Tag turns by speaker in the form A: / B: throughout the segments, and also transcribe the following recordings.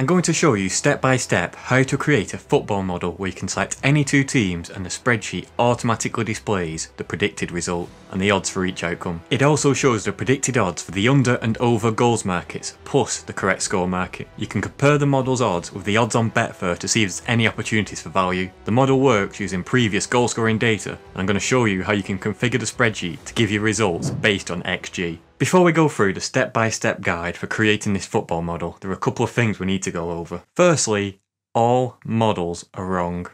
A: I'm going to show you step by step how to create a football model where you can select any two teams and the spreadsheet automatically displays the predicted result and the odds for each outcome. It also shows the predicted odds for the under and over goals markets plus the correct score market. You can compare the model's odds with the odds on Betfair to see if there's any opportunities for value. The model works using previous goal scoring data and I'm going to show you how you can configure the spreadsheet to give you results based on XG. Before we go through the step-by-step -step guide for creating this football model, there are a couple of things we need to go over. Firstly, all models are wrong,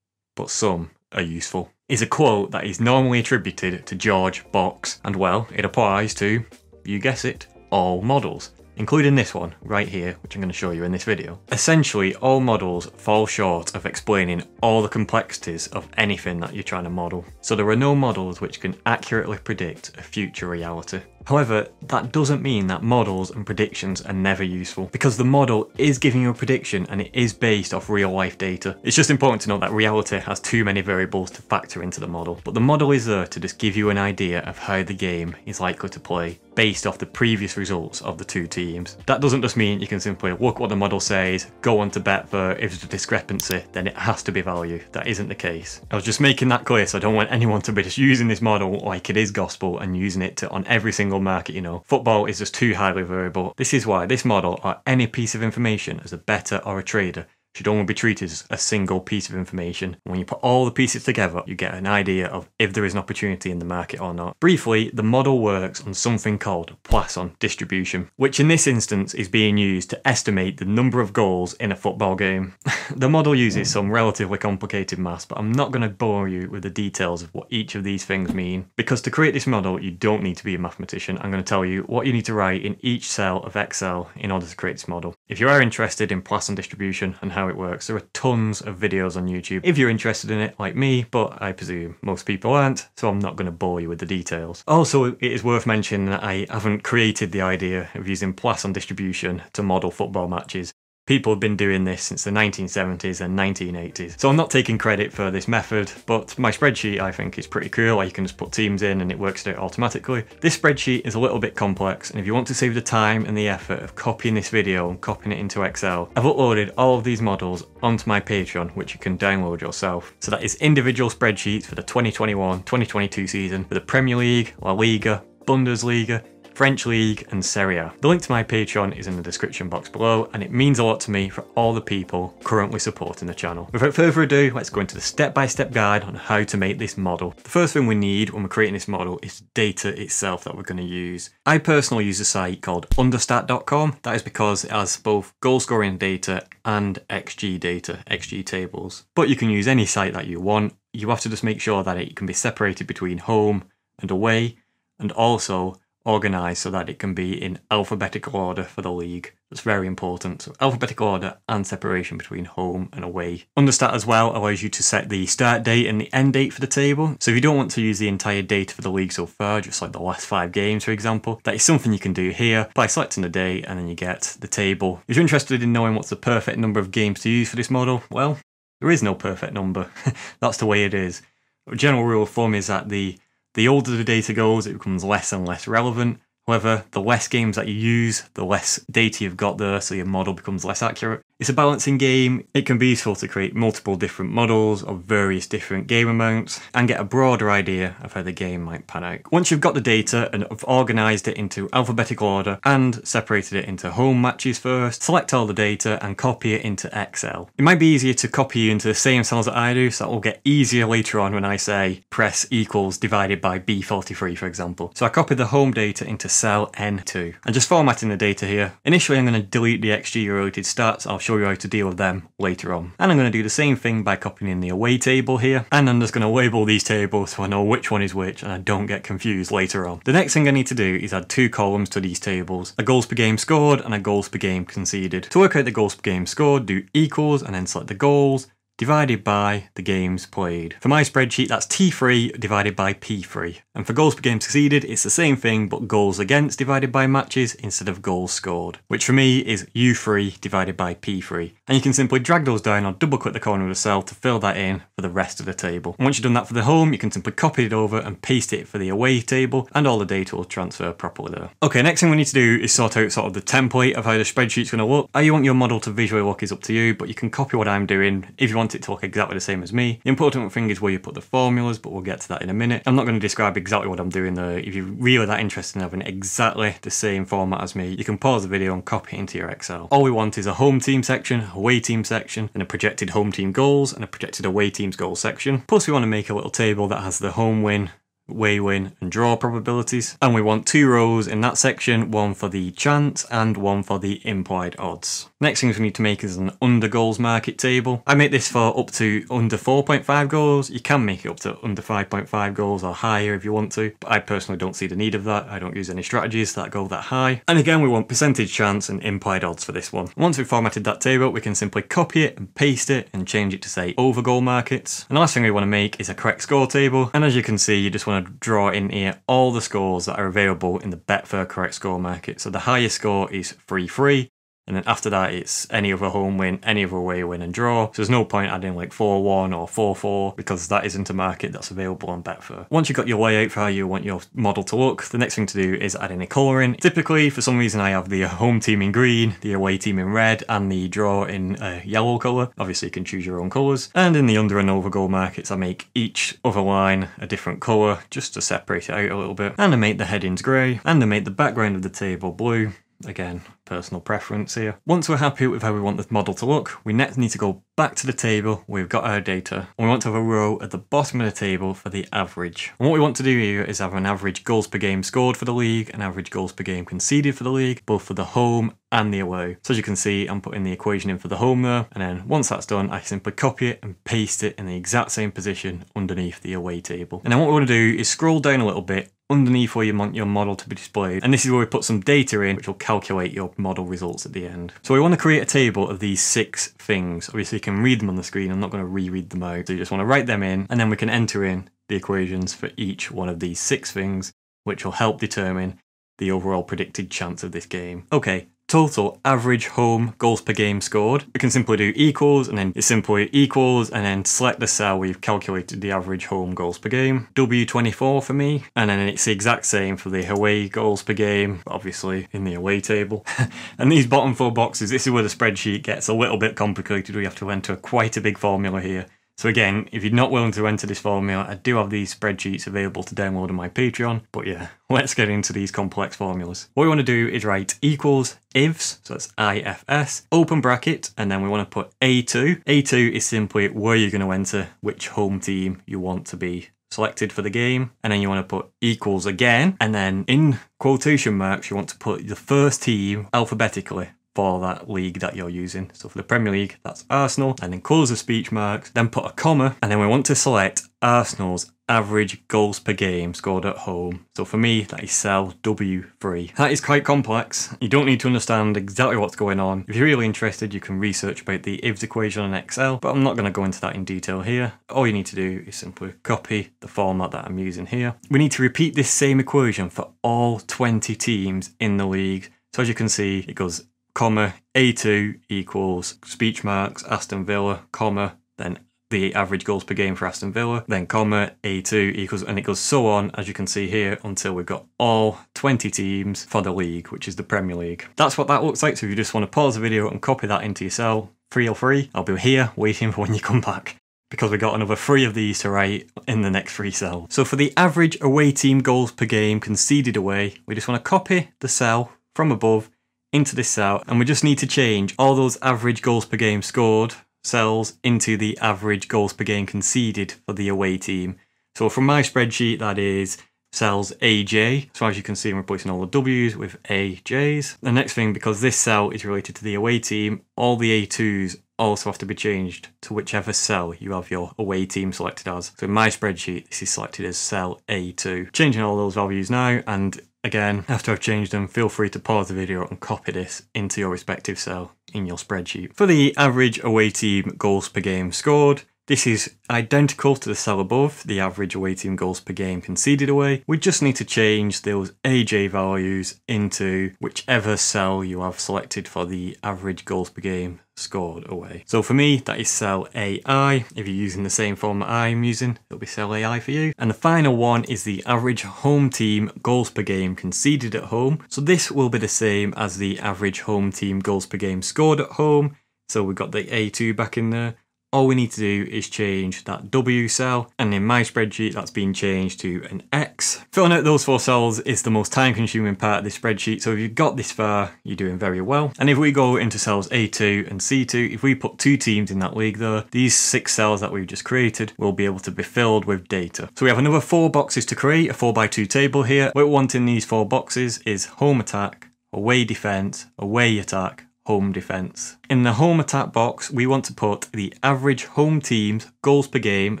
A: but some are useful. Is a quote that is normally attributed to George Box, and well, it applies to, you guess it, all models including this one right here, which I'm going to show you in this video. Essentially, all models fall short of explaining all the complexities of anything that you're trying to model. So there are no models which can accurately predict a future reality. However, that doesn't mean that models and predictions are never useful, because the model is giving you a prediction and it is based off real life data. It's just important to note that reality has too many variables to factor into the model, but the model is there to just give you an idea of how the game is likely to play based off the previous results of the two teams. That doesn't just mean you can simply look what the model says, go on to bet Betfair, if there's a discrepancy, then it has to be value. That isn't the case. I was just making that clear so I don't want anyone to be just using this model like it is gospel and using it to on every single market, you know. Football is just too highly variable. This is why this model or any piece of information as a better or a trader should only be treated as a single piece of information. When you put all the pieces together, you get an idea of if there is an opportunity in the market or not. Briefly, the model works on something called Poisson distribution, which in this instance is being used to estimate the number of goals in a football game. the model uses hmm. some relatively complicated maths, but I'm not going to bore you with the details of what each of these things mean, because to create this model, you don't need to be a mathematician. I'm going to tell you what you need to write in each cell of Excel in order to create this model. If you are interested in Poisson distribution and how it works. There are tons of videos on YouTube if you're interested in it, like me, but I presume most people aren't, so I'm not going to bore you with the details. Also, it is worth mentioning that I haven't created the idea of using Poisson distribution to model football matches. People have been doing this since the 1970s and 1980s. So I'm not taking credit for this method, but my spreadsheet I think is pretty cool. You can just put teams in and it works out automatically. This spreadsheet is a little bit complex, and if you want to save the time and the effort of copying this video and copying it into Excel, I've uploaded all of these models onto my Patreon, which you can download yourself. So that is individual spreadsheets for the 2021-2022 season for the Premier League, La Liga, Bundesliga, French League and Serie A. The link to my Patreon is in the description box below and it means a lot to me for all the people currently supporting the channel. Without further ado, let's go into the step-by-step -step guide on how to make this model. The first thing we need when we're creating this model is data itself that we're going to use. I personally use a site called understat.com. That is because it has both goal scoring data and XG data, XG tables. But you can use any site that you want. You have to just make sure that it can be separated between home and away and also organised so that it can be in alphabetical order for the league. That's very important. So alphabetical order and separation between home and away. Understat as well allows you to set the start date and the end date for the table. So if you don't want to use the entire data for the league so far, just like the last five games for example, that is something you can do here by selecting the date and then you get the table. If you're interested in knowing what's the perfect number of games to use for this model, well, there is no perfect number. That's the way it is. A general rule of thumb is that the the older the data goes, it becomes less and less relevant. However, the less games that you use, the less data you've got there, so your model becomes less accurate. It's a balancing game. It can be useful to create multiple different models of various different game amounts and get a broader idea of how the game might pan out. Once you've got the data and have organised it into alphabetical order and separated it into home matches first, select all the data and copy it into Excel. It might be easier to copy you into the same cells that I do, so that will get easier later on when I say press equals divided by B43 for example. So I copy the home data into cell N2. And just formatting the data here. Initially I'm going to delete the XG related stats, I'll show you how to deal with them later on. And I'm going to do the same thing by copying in the away table here. And I'm just going to label these tables so I know which one is which and I don't get confused later on. The next thing I need to do is add two columns to these tables. A goals per game scored and a goals per game conceded. To work out the goals per game scored, do equals and then select the goals, divided by the games played. For my spreadsheet, that's T3 divided by P3. And for goals per game succeeded, it's the same thing, but goals against divided by matches instead of goals scored, which for me is U3 divided by P3. And you can simply drag those down or double click the corner of the cell to fill that in for the rest of the table. And once you've done that for the home, you can simply copy it over and paste it for the away table, and all the data will transfer properly there. Okay, next thing we need to do is sort out sort of the template of how the spreadsheet's going to look. How you want your model to visually look is up to you, but you can copy what I'm doing if you want it to look exactly the same as me. The important thing is where you put the formulas, but we'll get to that in a minute. I'm not going to describe exactly what I'm doing there. If you're really that interested in having exactly the same format as me, you can pause the video and copy it into your Excel. All we want is a home team section, away team section, and a projected home team goals and a projected away team's goal section. Plus we want to make a little table that has the home win, way win and draw probabilities. And we want two rows in that section, one for the chance and one for the implied odds. Next thing we need to make is an under goals market table. I make this for up to under 4.5 goals. You can make it up to under 5.5 goals or higher if you want to, but I personally don't see the need of that. I don't use any strategies that go that high. And again, we want percentage chance and implied odds for this one. Once we've formatted that table, we can simply copy it and paste it and change it to say over goal markets. And the last thing we want to make is a correct score table. And as you can see, you just want to draw in here all the scores that are available in the Betfair correct score market. So the highest score is 3-3, and then after that, it's any other home win, any other away win and draw. So there's no point adding like 4 1 or 4 4 because that isn't a market that's available on Betfair. Once you've got your layout for how you want your model to look, the next thing to do is add in a colouring. Typically, for some reason, I have the home team in green, the away team in red, and the draw in a yellow colour. Obviously, you can choose your own colours. And in the under and over goal markets, I make each other line a different colour just to separate it out a little bit. And I make the headings grey, and I make the background of the table blue. Again, personal preference here. Once we're happy with how we want this model to look, we next need to go back to the table we've got our data. And we want to have a row at the bottom of the table for the average. And what we want to do here is have an average goals per game scored for the league, an average goals per game conceded for the league, both for the home and the away. So as you can see, I'm putting the equation in for the home there. And then once that's done, I simply copy it and paste it in the exact same position underneath the away table. And then what we want to do is scroll down a little bit underneath where you want your model to be displayed. And this is where we put some data in, which will calculate your model results at the end. So we want to create a table of these six things. Obviously you can read them on the screen. I'm not going to reread them out. So you just want to write them in and then we can enter in the equations for each one of these six things, which will help determine the overall predicted chance of this game. Okay, total average home goals per game scored. We can simply do equals and then it's simply equals and then select the cell you've calculated the average home goals per game. W24 for me. And then it's the exact same for the away goals per game, obviously in the away table. and these bottom four boxes, this is where the spreadsheet gets a little bit complicated. We have to enter quite a big formula here. So again, if you're not willing to enter this formula, I do have these spreadsheets available to download on my Patreon. But yeah, let's get into these complex formulas. What we want to do is write equals ifs, so that's IFS, open bracket, and then we want to put A2. A2 is simply where you're going to enter which home team you want to be selected for the game and then you want to put equals again and then in quotation marks you want to put the first team alphabetically for that league that you're using. So for the Premier League, that's Arsenal, and then close the speech marks, then put a comma, and then we want to select Arsenal's average goals per game scored at home. So for me, that is cell W3. That is quite complex. You don't need to understand exactly what's going on. If you're really interested, you can research about the IFS equation in Excel, but I'm not going to go into that in detail here. All you need to do is simply copy the format that I'm using here. We need to repeat this same equation for all 20 teams in the league. So as you can see, it goes comma, A2 equals speech marks, Aston Villa, comma, then the average goals per game for Aston Villa, then comma, A2 equals, and it goes so on, as you can see here, until we've got all 20 teams for the league, which is the Premier League. That's what that looks like, so if you just want to pause the video and copy that into your cell, feel free. I'll be here waiting for when you come back because we got another three of these to write in the next three cells. So for the average away team goals per game conceded away, we just want to copy the cell from above into this cell and we just need to change all those average goals per game scored cells into the average goals per game conceded for the away team. So from my spreadsheet that is cells AJ. So as you can see I'm replacing all the W's with AJs. The next thing because this cell is related to the away team, all the A2s also have to be changed to whichever cell you have your away team selected as. So in my spreadsheet, this is selected as cell A2. Changing all those values now, and again, after I've changed them, feel free to pause the video and copy this into your respective cell. in your spreadsheet. For the average away team goals per game scored, this is identical to the cell above, the average away team goals per game conceded away. We just need to change those AJ values into whichever cell you have selected for the average goals per game scored away. So for me, that is cell AI. If you're using the same format I'm using, it'll be cell AI for you. And the final one is the average home team goals per game conceded at home. So this will be the same as the average home team goals per game scored at home. So we've got the A2 back in there all we need to do is change that W cell and in my spreadsheet that's been changed to an X. Filling out those four cells is the most time consuming part of this spreadsheet so if you've got this far you're doing very well. And if we go into cells A2 and C2, if we put two teams in that league though, these six cells that we've just created will be able to be filled with data. So we have another four boxes to create, a 4x2 table here. What we want in these four boxes is home attack, away defence, away attack, home defence. In the home attack box, we want to put the average home team's goals per game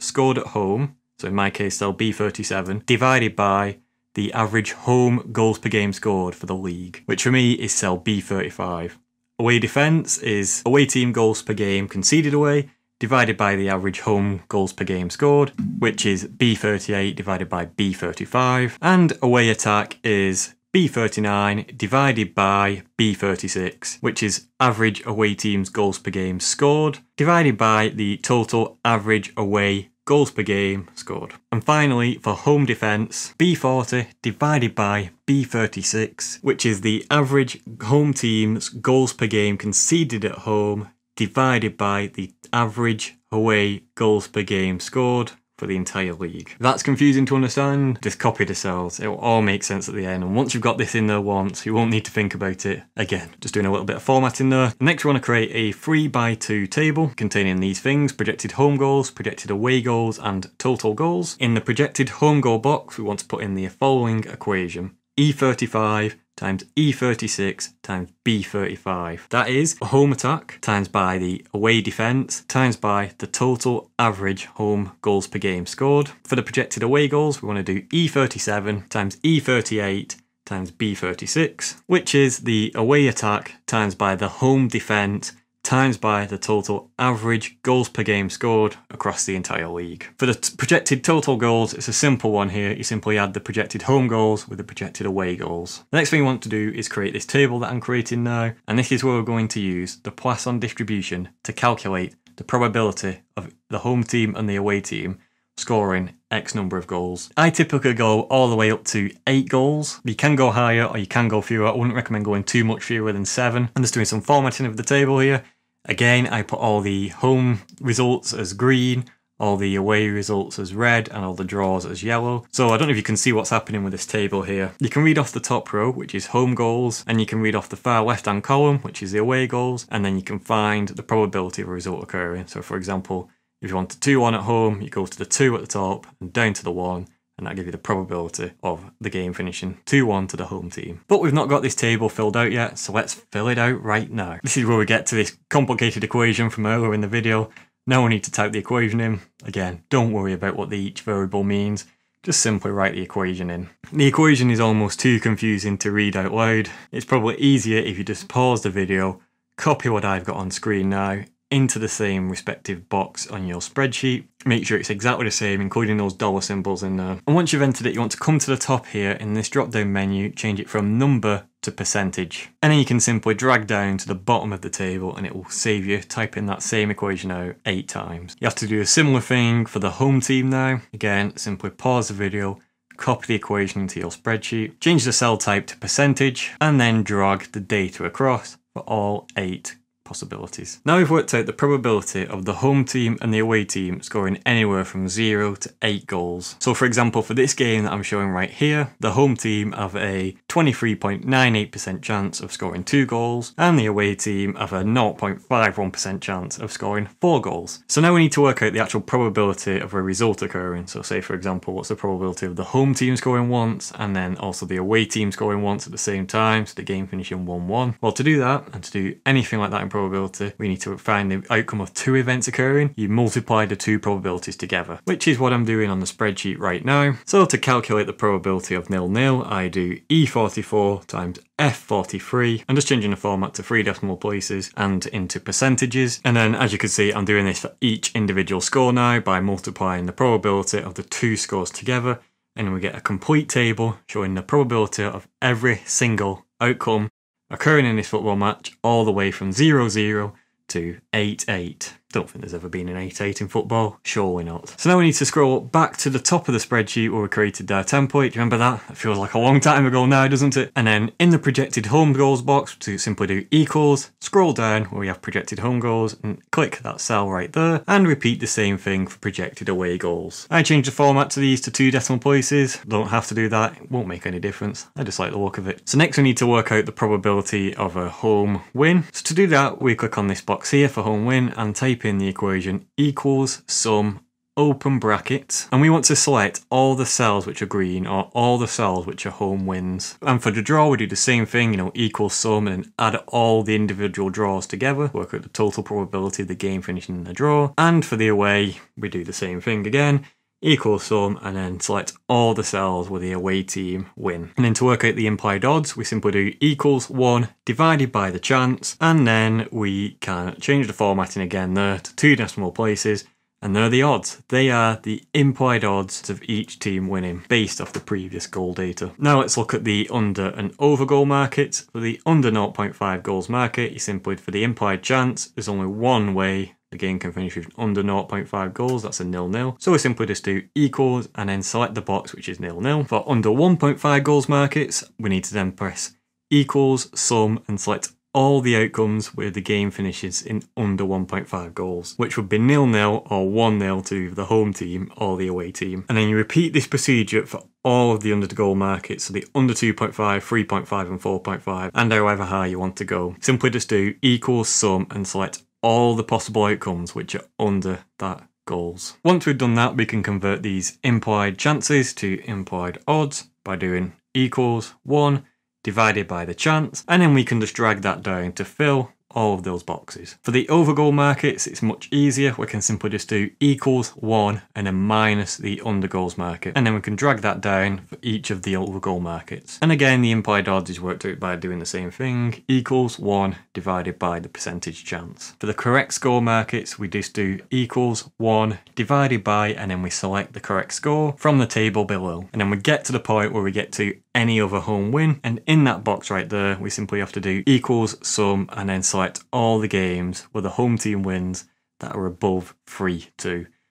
A: scored at home, so in my case, they'll be 37, divided by the average home goals per game scored for the league, which for me is cell B35. Away defence is away team goals per game conceded away, divided by the average home goals per game scored, which is B38 divided by B35. And away attack is B39 divided by B36, which is average away teams goals per game scored, divided by the total average away goals per game scored. And finally, for home defence, B40 divided by B36, which is the average home team's goals per game conceded at home divided by the average away goals per game scored for the entire league. That's confusing to understand, just copy the cells. It will all make sense at the end. And once you've got this in there once, you won't need to think about it again. Just doing a little bit of formatting there. Next, we want to create a 3 by 2 table containing these things, projected home goals, projected away goals, and total goals. In the projected home goal box, we want to put in the following equation. E35 times E36 times B35. That is a home attack times by the away defence times by the total average home goals per game scored. For the projected away goals, we want to do E37 times E38 times B36, which is the away attack times by the home defence times by the total average goals per game scored across the entire league. For the t- projected total goals, it's a simple one here. You simply add the projected home goals with the projected away goals. The next thing we want to do is create this table that I'm creating now, and this is where we're going to use the Poisson distribution to calculate the probability of the home team and the away team scoring X number of goals. I typically go all the way up to eight goals. You can go higher or you can go fewer. I wouldn't recommend going too much fewer than seven. I'm just doing some formatting of the table here. Again, I put all the home results as green, all the away results as red, and all the draws as yellow. So I don't know if you can see what's happening with this table here. You can read off the top row, which is home goals, and you can read off the far left-hand column, which is the away goals, and then you can find the probability of a result occurring. So for example, if you want a 2-1 at home, you go to the 2 at the top and down to the 1, and that gives you the probability of the game finishing 2-1 to the home team. But we've not got this table filled out yet, so let's fill it out right now. This is where we get to this complicated equation from earlier in the video. Now we need to type the equation in. Again, don't worry about what the each variable means. Just simply write the equation in. The equation is almost too confusing to read out loud. It's probably easier if you just pause the video, copy what I've got on screen now, into the same respective box on your spreadsheet. Make sure it's exactly the same, including those dollar symbols in there. And once you've entered it, you want to come to the top here in this drop down menu, change it from number to percentage. And then you can simply drag down to the bottom of the table and it will save you typing that same equation out eight times. You have to do a similar thing for the home team now. Again, simply pause the video, copy the equation into your spreadsheet, change the cell type to percentage, and then drag the data across for all eight possibilities. Now we've worked out the probability of the home team and the away team scoring anywhere from 0 to 8 goals. So for example, for this game that I'm showing right here, the home team have a 23.98% chance of scoring 2 goals, and the away team have a 0.51% chance of scoring 4 goals. So now we need to work out the actual probability of a result occurring. So say for example, what's the probability of the home team scoring once, and then also the away team scoring once at the same time, so the game finishing 1-1. Well to do that, and to do anything like that in probability, probability, we need to find the outcome of two events occurring. You multiply the two probabilities together, which is what I'm doing on the spreadsheet right now. So to calculate the probability of nil-nil, I do E44 times F43. I'm just changing the format to three decimal places and into percentages. And then as you can see, I'm doing this for each individual score now by multiplying the probability of the two scores together. And we get a complete table showing the probability of every single outcome occurring in this football match all the way from 0-0 to 8-8. Don't think there's ever been an 8-8 in football. Surely not. So now we need to scroll back to the top of the spreadsheet where we created our template. Do you remember that? It feels like a long time ago now, doesn't it? And then in the projected home goals box, to simply do equals, scroll down where we have projected home goals and click that cell right there and repeat the same thing for projected away goals. I changed the format to these to two decimal places. Don't have to do that. It won't make any difference. I just like the look of it. So next we need to work out the probability of a home win. So to do that, we click on this box here for home win and type in the equation equals sum open bracket and we want to select all the cells which are green or all the cells which are home wins and for the draw we do the same thing you know equal sum and add all the individual draws together. Work out the total probability of the game finishing in a draw. And for the away we do the same thing again equal sum and then select all the cells where the away team win. And then to work out the implied odds, we simply do equals 1 divided by the chance and then we can change the formatting again there to two decimal places and they're the odds. They are the implied odds of each team winning based off the previous goal data. Now let's look at the under and over goal markets. For the under 0.5 goals market, you simply, for the implied chance, there's only one way the game can finish with under 0.5 goals, that's a nil-nil. So we simply just do equals and then select the box which is nil-nil. For under 1.5 goals markets, we need to then press equals, sum and select all the outcomes where the game finishes in under 1.5 goals, which would be nil-nil or 1-0 to the home team or the away team. And then you repeat this procedure for all of the under the goal markets, so the under 2.5, 3.5 and 4.5, and however high you want to go. Simply just do equals sum and select all the possible outcomes which are under that goals. Once we've done that, we can convert these implied chances to implied odds by doing equals 1 divided by the chance, and then we can just drag that down to fill all of those boxes. For the overgoal markets, it's much easier. We can simply just do equals one and then minus the undergoals market. And then we can drag that down for each of the overgoal markets. And again, the implied odds is worked out by doing the same thing, equals one divided by the percentage chance. For the correct score markets, we just do equals one divided by, and then we select the correct score from the table below. And then we get to the point where we get to any other home win. And in that box right there, we simply have to do equals sum and then select all the games where the home team wins that are above 3-2.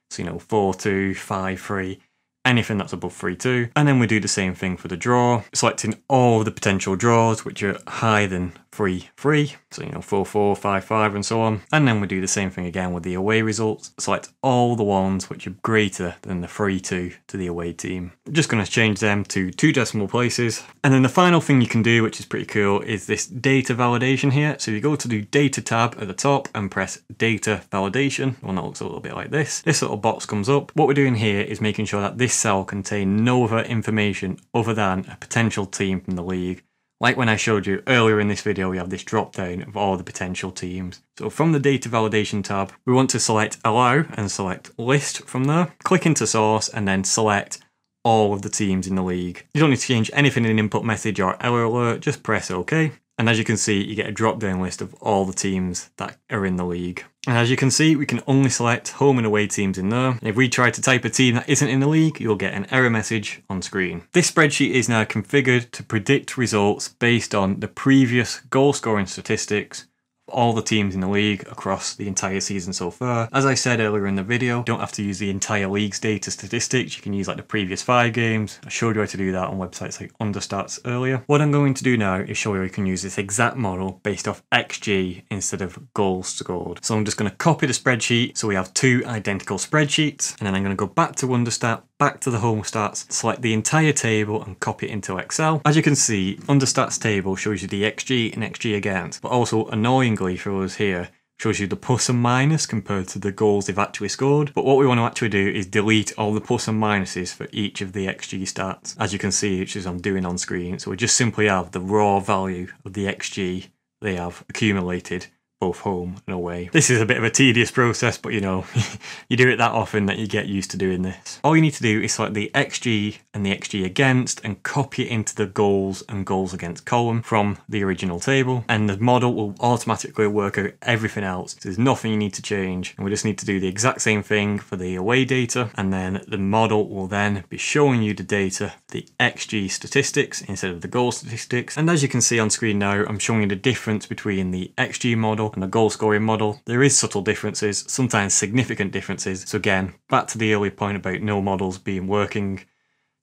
A: So, you know, 4-2, 5-3, anything that's above 3-2. And then we do the same thing for the draw, selecting all the potential draws which are higher than 3-3, so you know 4-4, 5-5 and so on. And then we do the same thing again with the away results, select all the ones which are greater than the 3-2 to the away team. I'm just going to change them to two decimal places. And then the final thing you can do, which is pretty cool, is this data validation here. So you go to the data tab at the top and press data validation, one that looks a little bit like this. This little box comes up. What we're doing here is making sure that this cell contains no other information other than a potential team from the league like when I showed you earlier in this video, we have this drop down of all the potential teams. So from the data validation tab, we want to select allow and select list from there. Click into source and then select all of the teams in the league. You don't need to change anything in input message or error alert, just press OK. And as you can see, you get a drop down list of all the teams that are in the league. And as you can see, we can only select home and away teams in there. If we try to type a team that isn't in the league, you'll get an error message on screen. This spreadsheet is now configured to predict results based on the previous goal scoring statistics all the teams in the league across the entire season so far. As I said earlier in the video, don't have to use the entire league's data statistics. You can use like the previous five games. I showed you how to do that on websites like Understats earlier. What I'm going to do now is show you how you can use this exact model based off XG instead of goals scored. So I'm just going to copy the spreadsheet so we have two identical spreadsheets and then I'm going to go back to Understat back to the home stats, select the entire table and copy it into Excel. As you can see, Understat's table shows you the XG and XG against, but also annoyingly for us here, shows you the plus and minus compared to the goals they've actually scored. But what we want to actually do is delete all the plus and minuses for each of the XG stats. As you can see, which is I'm doing on screen. So we just simply have the raw value of the XG they have accumulated both home and away. This is a bit of a tedious process, but you know, you do it that often that you get used to doing this. All you need to do is select the XG and the XG against and copy it into the goals and goals against column from the original table. And the model will automatically work out everything else. So there's nothing you need to change. And we just need to do the exact same thing for the away data. And then the model will then be showing you the data, the XG statistics instead of the goal statistics. And as you can see on screen now, I'm showing you the difference between the XG model and the goal scoring model. There is subtle differences, sometimes significant differences. So again, back to the earlier point about no models being working,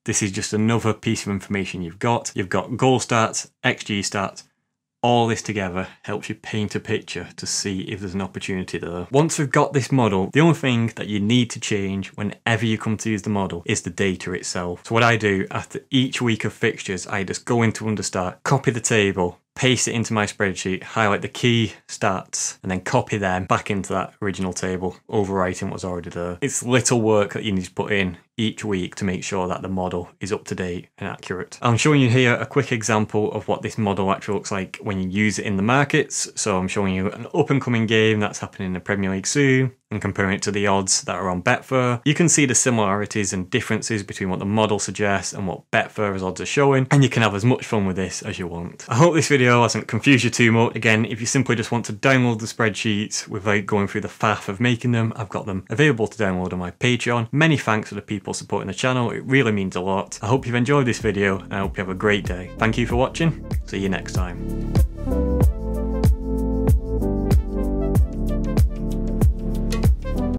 A: this is just another piece of information you've got. You've got goal stats, XG stats, all this together helps you paint a picture to see if there's an opportunity there. Once we've got this model, the only thing that you need to change whenever you come to use the model is the data itself. So what I do after each week of fixtures, I just go into Understat, copy the table, paste it into my spreadsheet, highlight the key stats, and then copy them back into that original table, overwriting what's already there. It's little work that you need to put in each week to make sure that the model is up to date and accurate. I'm showing you here a quick example of what this model actually looks like when you use it in the markets. So I'm showing you an up and coming game that's happening in the Premier League soon and comparing it to the odds that are on Betfair. You can see the similarities and differences between what the model suggests and what Betfair's odds are showing, and you can have as much fun with this as you want. I hope this video hasn't confused you too much. Again, if you simply just want to download the spreadsheets without going through the faff of making them, I've got them available to download on my Patreon. Many thanks to the people supporting the channel, it really means a lot. I hope you've enjoyed this video, and I hope you have a great day. Thank you for watching, see you next time.